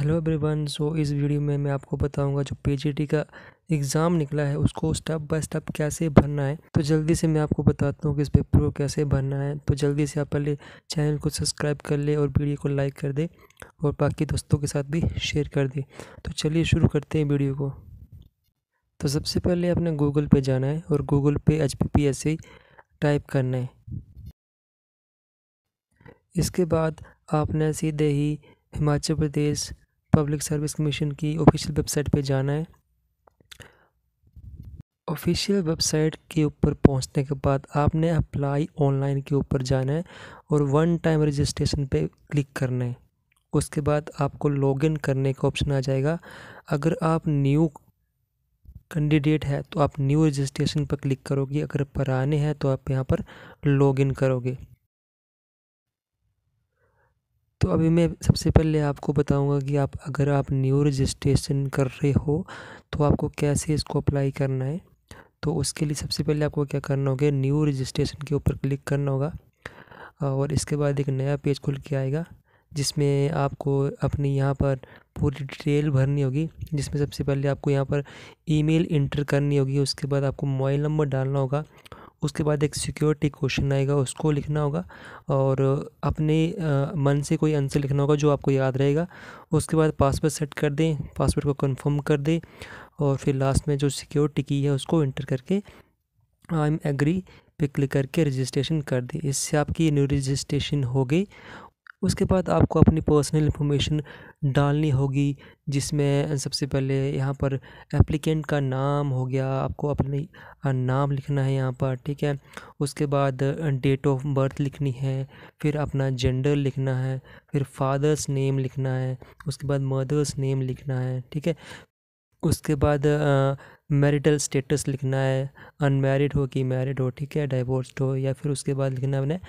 Hello everyone so इस video में मैं आपको बताऊँगा जो पीजीटी का एग्ज़ाम निकला है, उसको स्टेप बाय स्टेप कैसे भरना है। तो जल्दी से मैं आपको बताता हूँ कि इस पेपर को कैसे भरना है। तो जल्दी से आप पहले चैनल को सब्सक्राइब कर ले और वीडियो को लाइक कर दे और बाकी दोस्तों के साथ भी शेयर कर दे। तो चलिए शुरू करते हैं वीडियो को। तो सबसे पहले आपने गूगल पे जाना है और गूगल पे एच पी टाइप करना है। इसके बाद आपने सीधे ही Himachal Pradesh public service commission की ऑफिशियल वेबसाइट पे जाना है। ऑफिशियल वेबसाइट के ऊपर पहुँचने के बाद आपने अप्लाई ऑनलाइन के ऊपर जाना है और वन टाइम रजिस्ट्रेशन पे क्लिक करना है। उसके बाद आपको लॉगिन करने का ऑप्शन आ जाएगा। अगर आप न्यू कैंडिडेट है तो आप न्यू रजिस्ट्रेशन पर क्लिक करोगे। अगर पुराने हैं तो आप यहाँ पर लॉगिन करोगे। तो अभी मैं सबसे पहले आपको बताऊँगा कि आप, अगर आप न्यू रजिस्ट्रेशन कर रहे हो तो आपको कैसे इसको अप्लाई करना है। तो उसके लिए सबसे पहले आपको क्या करना होगा न्यू रजिस्ट्रेशन के ऊपर क्लिक करना होगा, और इसके बाद एक नया पेज खुल के आएगा, जिसमें आपको अपनी यहाँ पर पूरी डिटेल भरनी होगी, जिसमें सबसे पहले आपको यहाँ पर ईमेल इंटर करनी होगी, उसके बाद आपको मोबाइल नंबर डालना होगा उसके बाद एक सिक्योरिटी क्वेश्चन आएगा, उसको लिखना होगा और अपने मन से कोई आंसर लिखना होगा जो आपको याद रहेगा। उसके बाद पासवर्ड सेट कर दें पासवर्ड को कंफर्म कर दें और फिर लास्ट में जो सिक्योरिटी की है उसको इंटर करके आई एम एग्री पे क्लिक करके रजिस्ट्रेशन कर दें। इससे आपकी न्यू रजिस्ट्रेशन हो गई उसके बाद आपको अपनी पर्सनल इन्फॉर्मेशन डालनी होगी, जिसमें सबसे पहले यहाँ पर एप्लीकेंट का नाम हो गया, आपको अपने नाम लिखना है यहाँ पर, ठीक है? उसके बाद डेट ऑफ़ बर्थ लिखनी है, फिर अपना जेंडर लिखना है, फिर फादर्स नेम लिखना है, उसके बाद मदर्स नेम लिखना है, ठीक है? उसके बाद मैरिटल स्टेटस लिखना है अनमेरिड हो कि मैरिड हो, ठीक है? डाइवोर्स्ड हो, या फिर उसके बाद लिखना है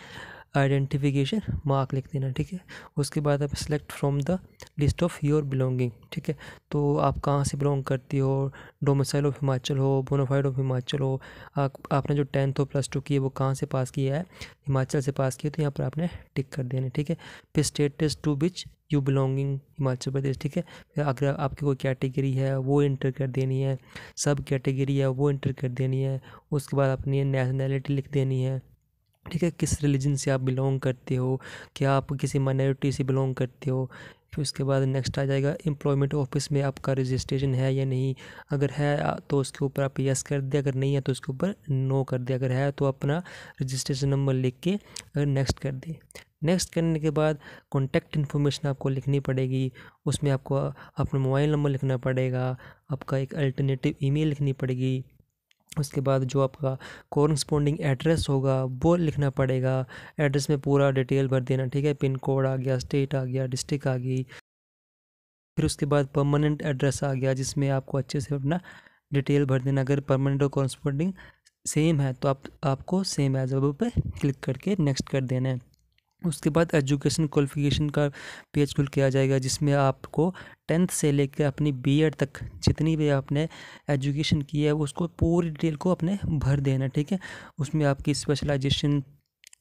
आइडेंटिफिकेशन मार्क लिख देना, ठीक है? उसके बाद आप select from the list of your belonging ठीक है? तो आप कहाँ से बिलोंग करती हो? डोमिसाइल ऑफ़ हिमाचल हो बोनोफाइड ऑफ़ हिमाचल हो, आप, आपने जो टेंथ हो प्लस टू की है, वो कहाँ से पास किया है? हिमाचल से पास किया तो यहाँ पर आपने टिक कर देना, ठीक है? फिर status to which you belonging Himachal Pradesh, ठीक है? फिर अगर आपकी कोई कैटेगरी है, वो इंटर कर देनी है, सब कैटेगरी है, वो इंटर कर देनी है, उसके बाद अपनी नेशनैलिटी लिख देनी है ठीक है, किस रिलीजन से आप बिलोंग करते हो, क्या आप किसी माइनॉरिटी से बिलोंग करते हो? फिर उसके बाद नेक्स्ट आ जाएगा एम्प्लॉयमेंट ऑफ़िस में आपका रजिस्ट्रेशन है या नहीं? अगर है तो उसके ऊपर आप यस कर दे, अगर नहीं है तो उसके ऊपर नो कर दे। अगर है तो अपना रजिस्ट्रेशन नंबर लिख के अगर नेक्स्ट कर दें। नेक्स्ट करने के बाद कॉन्टैक्ट इन्फॉर्मेशन आपको लिखनी पड़ेगी। उसमें आपको अपना मोबाइल नंबर लिखना पड़ेगा। आपका एक अल्टरनेटिव ईमेल लिखनी पड़ेगी। उसके बाद जो आपका कॉरस्पॉन्डिंग एड्रेस होगा, वो लिखना पड़ेगा। एड्रेस में पूरा डिटेल भर देना, ठीक है? पिन कोड आ गया स्टेट आ गया डिस्ट्रिक्ट आ गई। फिर उसके बाद परमानेंट एड्रेस आ गया, जिसमें आपको अच्छे से अपना डिटेल भर देना। अगर परमानेंट और कॉरस्पॉन्डिंग सेम है तो आप, आपको सेम एज अब पे क्लिक करके नेक्स्ट कर देना है। उसके बाद एजुकेशन क्वालिफिकेशन का पेज खुल किया जाएगा, जिसमें आपको टेंथ से लेकर अपनी बीएड तक जितनी भी आपने एजुकेशन की है, उसको पूरी डिटेल को अपने भर देना ठीक है? उसमें आपकी स्पेशलाइजेशन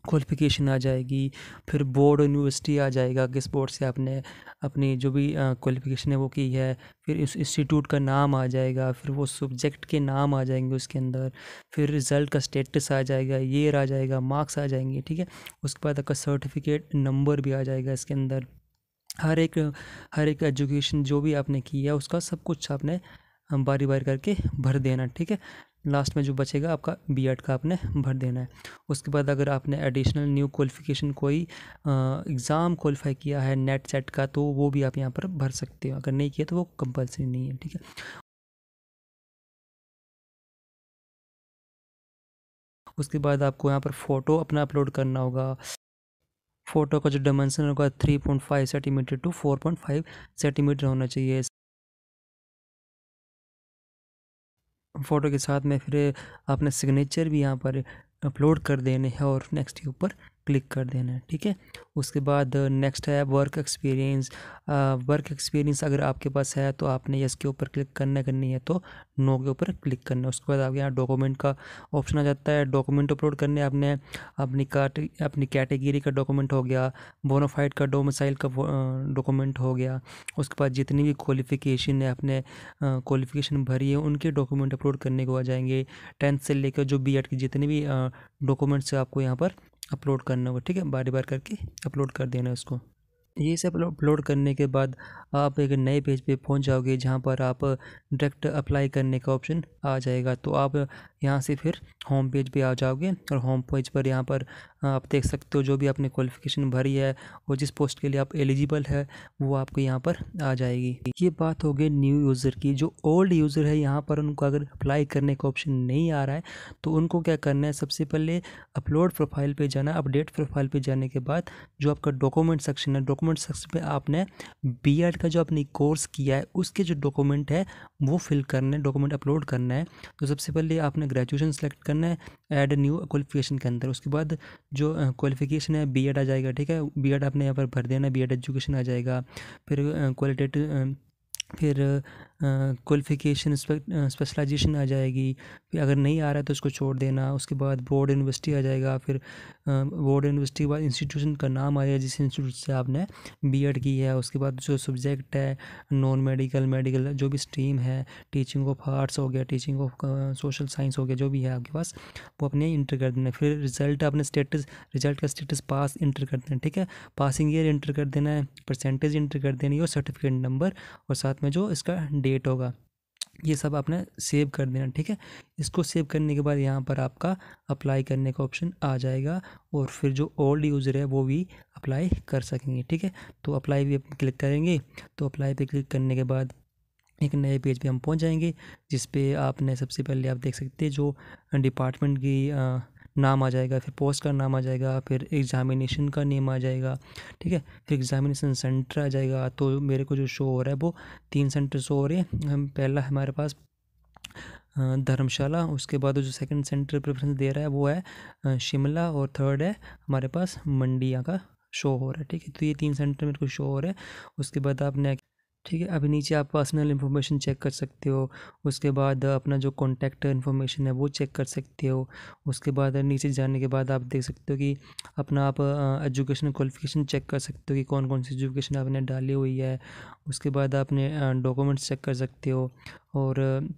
क्वालिफिकेशन आ जाएगी, फिर बोर्ड यूनिवर्सिटी आ जाएगा, किस बोर्ड से आपने अपनी जो भी क्वालिफिकेशन है वो की है, फिर इस इंस्टीट्यूट का नाम आ जाएगा, फिर वो सब्जेक्ट के नाम आ जाएँगे उसके अंदर, फिर रिज़ल्ट का स्टेटस आ जाएगा ईयर आ जाएगा मार्क्स आ जाएँगे, ठीक है? उसके बाद आपका सर्टिफिकेट नंबर भी आ जाएगा इसके अंदर। हर एक हर एक एजुकेशन जो भी आपने की है, उसका सब कुछ आपने बारी बारी करके भर देना, ठीक है? लास्ट में जो बचेगा आपका बी का आपने भर देना है। उसके बाद अगर आपने एडिशनल न्यू क्वालिफिकेशन कोई एग्ज़ाम क्वालिफाई किया है नेट सेट का तो वो भी आप यहाँ पर भर सकते हो। अगर नहीं किया तो वो कंपलसरी नहीं है, ठीक है? उसके बाद आपको यहाँ पर फ़ोटो अपना अपलोड करना होगा। फ़ोटो का जो डायमेंशन होगा three point five centimetre to four point five centimetre होना चाहिए। फ़ोटो के साथ में फिर आपने सिग्नेचर भी यहाँ पर अपलोड कर देने हैं और नेक्स्ट के ऊपर क्लिक कर देना है, ठीक है? उसके बाद नेक्स्ट है वर्क एक्सपीरियंस वर्क एक्सपीरियंस अगर आपके पास है तो आपने यस के ऊपर क्लिक करना करनी है तो नो के ऊपर क्लिक करना है। उसके बाद आपके यहाँ डॉक्यूमेंट का ऑप्शन आ जाता है डॉक्यूमेंट अपलोड करने आपने अपनी काट अपनी कैटेगरी का डॉक्यूमेंट हो गया बोनाफाइड का डोमिसाइल का डॉक्यूमेंट हो गया। उसके बाद जितनी भी क्वालिफ़िकेशन है अपने क्वालिफ़िकेशन भरी है, उनके डॉक्यूमेंट अपलोड करने को आ जाएँगे। टेंथ से लेकर जो बी की जितने भी डॉक्यूमेंट्स है आपको यहाँ पर अपलोड करना होगा ठीक है? बारी बार करके अपलोड कर देना उसको। ये सब अपलोड करने के बाद आप एक नए पेज पे पहुँच जाओगे जहाँ पर आप डायरेक्ट अप्लाई करने का ऑप्शन आ जाएगा। तो आप यहाँ से फिर होम पेज पे आ जाओगे और होम पेज पर यहाँ पर आप देख सकते हो जो भी आपने क्वालिफ़िकेशन भरी है और जिस पोस्ट के लिए आप एलिजिबल है, वो आपको यहाँ पर आ जाएगी। ये बात हो गई न्यू यूज़र की, जो ओल्ड यूज़र है, यहाँ पर उनको अगर अप्लाई करने का ऑप्शन नहीं आ रहा है तो उनको क्या करना है? सबसे पहले अपलोड प्रोफ़ाइल पर जाना अपडेट प्रोफ़ाइल पर जाने के बाद जो आपका डॉक्यूमेंट सेक्शन है डॉक्यूमेंट सेक्शन में आपने बी का जो आपने कोर्स किया है, उसके जो डॉक्यूमेंट है, वो फिल करना है डॉक्यूमेंट अपलोड करना है। तो सबसे पहले आपने ग्रेजुएशन सेलेक्ट करना है ऐड न्यू क्वालिफिकेशन के अंदर। उसके बाद जो क्वालिफिकेशन है बी एड आ जाएगा, ठीक है? बी एड आपने यहाँ पर भर देना बी एड एजुकेशन आ जाएगा। फिर क्वालिटेटिव फिर क्वालिफ़िकेशन स्पेशलाइजेशन आ जाएगी। फिर अगर नहीं आ रहा है तो उसको छोड़ देना। उसके बाद बोर्ड यूनिवर्सिटी आ जाएगा। फिर बोर्ड यूनिवर्सिटी के बाद इंस्टीट्यूशन का नाम आ जाएगा, जिस इंस्टीट्यूट से आपने बीएड की है। उसके बाद जो सब्जेक्ट है नॉन मेडिकल मेडिकल जो भी स्ट्रीम है टीचिंग ऑफ़ आर्ट्स हो गया टीचिंग ऑफ़ सोशल साइंस हो गया, जो भी है आपके पास, वो अपने इंटर कर देना। फिर रिज़ल्ट अपने स्टेटस रिज़ल्ट का स्टेटस पास इंटर कर देना, ठीक है? पासिंग ईयर इंटर कर देना है परसेंटेज इंटर कर देनी और सर्टिफिकेट नंबर और साथ में जो इसका डेट होगा, ये सब आपने सेव कर देना, ठीक है? इसको सेव करने के बाद यहाँ पर आपका अप्लाई करने का ऑप्शन आ जाएगा और फिर जो ओल्ड यूज़र है, वो भी अप्लाई कर सकेंगे, ठीक है? तो अप्लाई भी क्लिक करेंगे तो अप्लाई पे क्लिक करने के बाद एक नए पेज पे हम पहुँच जाएँगे, जिस पे आपने सबसे पहले आप देख सकते हैं जो डिपार्टमेंट की नाम आ जाएगा, फिर पोस्ट का नाम आ जाएगा, फिर एग्ज़ामिनेशन का नेम आ जाएगा, ठीक है? फिर एग्ज़ामिनेशन सेंटर आ जाएगा। तो मेरे को जो शो हो रहा है वो तीन सेंटर शो हो रहे हैं। हम पहला हमारे पास धर्मशाला, उसके बाद जो सेकंड सेंटर प्रेफरेंस दे रहा है वो है शिमला और थर्ड है हमारे पास मंडिया का शो हो रहा है, ठीक है? तो ये तीन सेंटर मेरे को शो हो रहा है। उसके बाद आपने ठीक है, अभी नीचे आप पर्सनल इन्फॉर्मेशन चेक कर सकते हो, उसके बाद अपना जो कॉन्टैक्ट इन्फॉर्मेशन है वो चेक कर सकते हो, उसके बाद नीचे जाने के बाद आप देख सकते हो कि अपना आप एजुकेशन क्वालिफिकेशन चेक कर सकते हो कि कौन कौन सी एजुकेशन आपने डाली हुई है, उसके बाद आपने डॉक्यूमेंट्स चेक कर सकते हो, और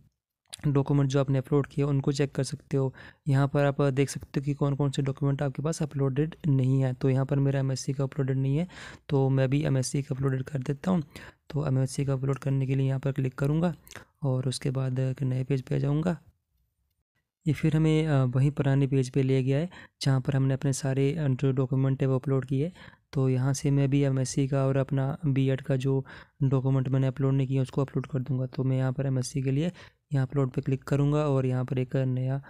डॉक्यूमेंट जो आपने अपलोड किए, उनको चेक कर सकते हो। यहाँ पर आप देख सकते हो कि कौन कौन से डॉक्यूमेंट आपके पास अपलोडेड नहीं है। तो यहाँ पर मेरा एमएससी का अपलोडेड नहीं है तो मैं भी एमएससी का अपलोडेड कर देता हूँ। तो एमएससी का अपलोड करने के लिए यहाँ पर क्लिक करूँगा और उसके बाद एक नए पेज पर पे जाऊँगा। ये फिर हमें वहीं पुराने पेज पे ले गया है, जहाँ पर हमने अपने सारे जो डॉक्यूमेंट है वो अपलोड किए। तो यहाँ से मैं भी एमएससी का और अपना बी का जो डॉक्यूमेंट मैंने अपलोड नहीं किया उसको अपलोड कर दूँगा। तो मैं यहाँ पर एमएससी के लिए यहाँ अपलोड पे क्लिक करूँगा और यहाँ पर एक नया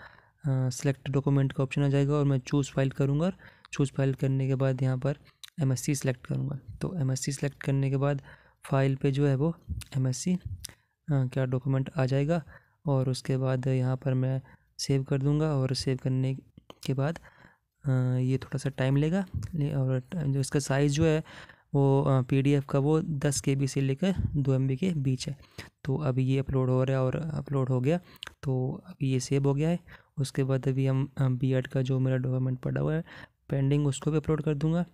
सेलेक्ट डॉक्यूमेंट का ऑप्शन आ जाएगा और मैं चूज़ फ़ाइल करूँगा और चूज़ फ़ाइल करने के बाद यहाँ पर एम एस सेलेक्ट करूँगा। तो एम एस सेलेक्ट करने के बाद फ़ाइल पे जो है वो एम एस क्या डॉक्यूमेंट आ जाएगा और उसके बाद यहाँ पर मैं सेव कर दूँगा और सेव करने के बाद ये थोड़ा सा टाइम लेगा। और जो इसका साइज़ जो है, वो पीडीएफ का वो दस के बी से लेकर दो एमबी के बीच है। तो अभी ये अपलोड हो रहा है और अपलोड हो गया। तो अभी ये सेव हो गया है। उसके बाद अभी हम बी का जो मेरा डॉक्यूमेंट पड़ा हुआ है, पेंडिंग उसको भी अपलोड कर दूँगा।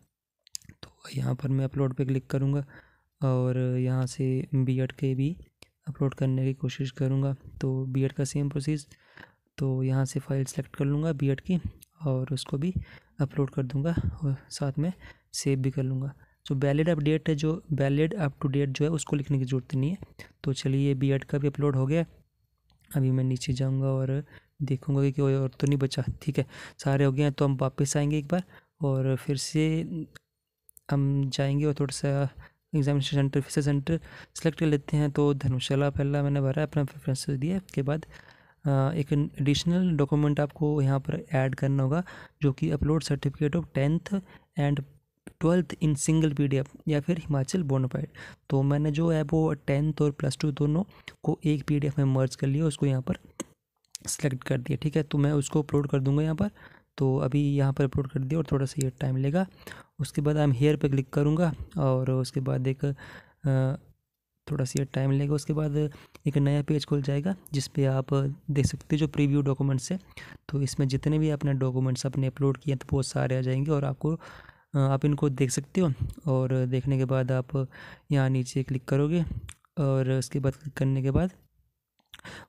तो यहाँ पर मैं अपलोड पे क्लिक करूँगा और यहाँ से बी के भी अपलोड करने की कोशिश करूँगा। तो बी का सेम प्रोसेस तो यहाँ से फ़ाइल सेलेक्ट कर लूँगा बी की और उसको भी अपलोड कर दूँगा और साथ में सेव भी कर लूँगा। जो वैलिड अपडेट है, जो वैलिड अप टू डेट जो है, उसको लिखने की ज़रूरत नहीं है। तो चलिए बी का भी अपलोड हो गया। अभी मैं नीचे जाऊँगा और देखूँगा कि कोई और तो नहीं बचा। ठीक है, सारे हो गए हैं तो हम वापस आएँगे एक बार और फिर से हम जाएँगे और थोड़ा सा एग्जामिनेशन सेंटर फिर सेंटर सेलेक्ट कर लेते हैं। तो धर्मशाला पहला मैंने भरा, अपना प्रेफरेंस दिया। उसके बाद एक एडिशनल डॉक्यूमेंट आपको यहाँ पर ऐड करना होगा, जो कि upload certificate of tenth and twelfth in single PDF या फिर हिमाचल बोनोफाइड तो मैंने जो है वो टेंथ और प्लस टू दोनों को एक पीडीएफ में मर्ज कर लिया, उसको यहाँ पर सेलेक्ट कर दिया, ठीक है? तो मैं उसको अपलोड कर दूँगा यहाँ पर। तो अभी यहाँ पर अपलोड कर दिया और थोड़ा सा ये टाइम लेगा। उसके बाद एम हेयर पे क्लिक करूँगा और उसके बाद एक थोड़ा सा टाइम लेगा, उसके बाद एक नया पेज खुल जाएगा जिस पे आप देख सकते हो जो प्रीव्यू डॉक्यूमेंट्स है। तो इसमें जितने भी आपने डॉक्यूमेंट्स अपने अपलोड किए हैं तो वो सारे आ जाएँगे और आपको आप इनको देख सकते हो। और देखने के बाद आप यहाँ नीचे क्लिक करोगे और उसके बाद क्लिक करने के बाद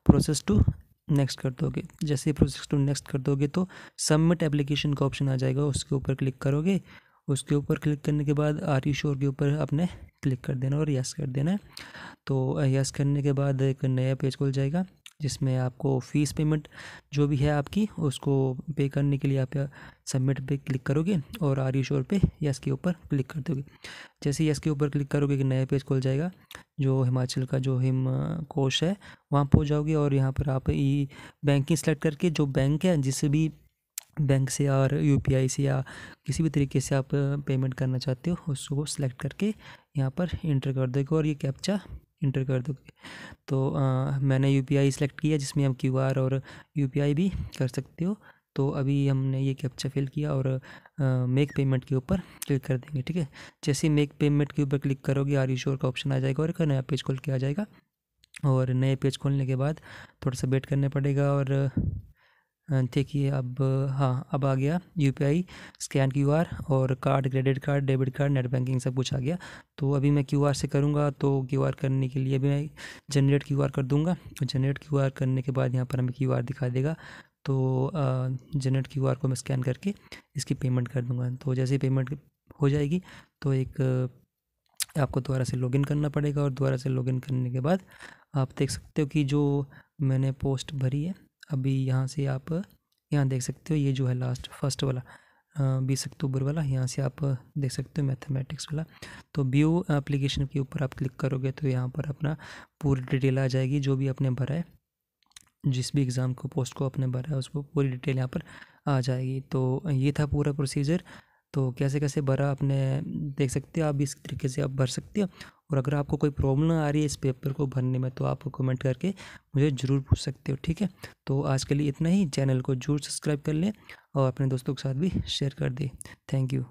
प्रोसेस टू नेक्स्ट कर दोगे। जैसे प्रोसेस टू नेक्स्ट कर दोगे तो सबमिट एप्लीकेशन का ऑप्शन आ जाएगा, उसके ऊपर क्लिक करोगे उसके ऊपर क्लिक करने के बाद आर यू श्योर के ऊपर आपने क्लिक कर देना और यस कर देना है। तो यस करने के बाद एक नया पेज खुल जाएगा, जिसमें आपको फ़ीस पेमेंट जो भी है आपकी, उसको पे करने के लिए आप सबमिट पे क्लिक करोगे और आर यू श्योर पे यस के ऊपर क्लिक कर दोगे। जैसे यस के ऊपर क्लिक करोगे, एक नया पेज खुल जाएगा, जो हिमाचल का जो हिम, कोश है, वहाँ पहुँच जाओगे और यहाँ पर आप ई बैंकिंग सेलेक्ट करके जो बैंक है, जिस भी बैंक से और यू से या किसी भी तरीके से आप पेमेंट करना चाहते हो उसको सेलेक्ट करके यहाँ पर इंटर कर दोगे और ये कैप्चा इंटर कर दोगे। तो आ, मैंने यू पी सेलेक्ट किया जिसमें हम क्यूआर और यूपीआई भी कर सकते हो। तो अभी हमने ये कैप्चा फिल किया और आ, मेक पेमेंट के ऊपर क्लिक कर देंगे ठीक है? जैसे मेक पेमेंट के ऊपर क्लिक करोगे आर यू श्योर का ऑप्शन आ जाएगा और एक नया पेज खोल के आ जाएगा। और नए पेज खोलने के बाद थोड़ा सा वेट करना पड़ेगा और देखिए, अब हाँ अब आ गया U P I scan Q R और card, credit card, debit card, net banking सब कुछ आ गया। तो अभी मैं क्यू आर से करूँगा तो क्यू आर करने के लिए भी मैं जनरेट क्यू आर कर दूँगा। जनरेट क्यू आर करने के बाद यहाँ पर हमें क्यू आर दिखा देगा। तो जनरेट क्यू आर को मैं स्कैन करके इसकी पेमेंट कर दूँगा। तो जैसे ही पेमेंट हो जाएगी तो एक, आपको दोबारा से लॉगिन करना पड़ेगा। और दोबारा से लॉगिन करने के बाद आप देख सकते हो कि जो मैंने पोस्ट भरी है अभी यहाँ से आप, यहाँ देख सकते हो, ये जो है लास्ट फ़र्स्ट वाला बीस अक्टूबर वाला, यहाँ से आप देख सकते हो मैथमेटिक्स वाला। तो व्यू एप्लीकेशन के ऊपर आप क्लिक करोगे तो यहाँ पर अपना पूरी डिटेल आ जाएगी, जो भी आपने भरा है। जिस भी एग्ज़ाम को पोस्ट को आपने भरा है, उसको पूरी डिटेल यहाँ पर आ जाएगी। तो ये था पूरा प्रोसीजर तो कैसे कैसे भरा आपने, देख सकते हो, आप इस तरीके से आप भर सकते हो। और अगर आपको कोई प्रॉब्लम आ रही है इस पेपर को भरने में तो आप कमेंट करके मुझे ज़रूर पूछ सकते हो, ठीक है? तो आज के लिए इतना ही। चैनल को ज़रूर सब्सक्राइब कर लें और अपने दोस्तों के साथ भी शेयर कर दें। Thank you.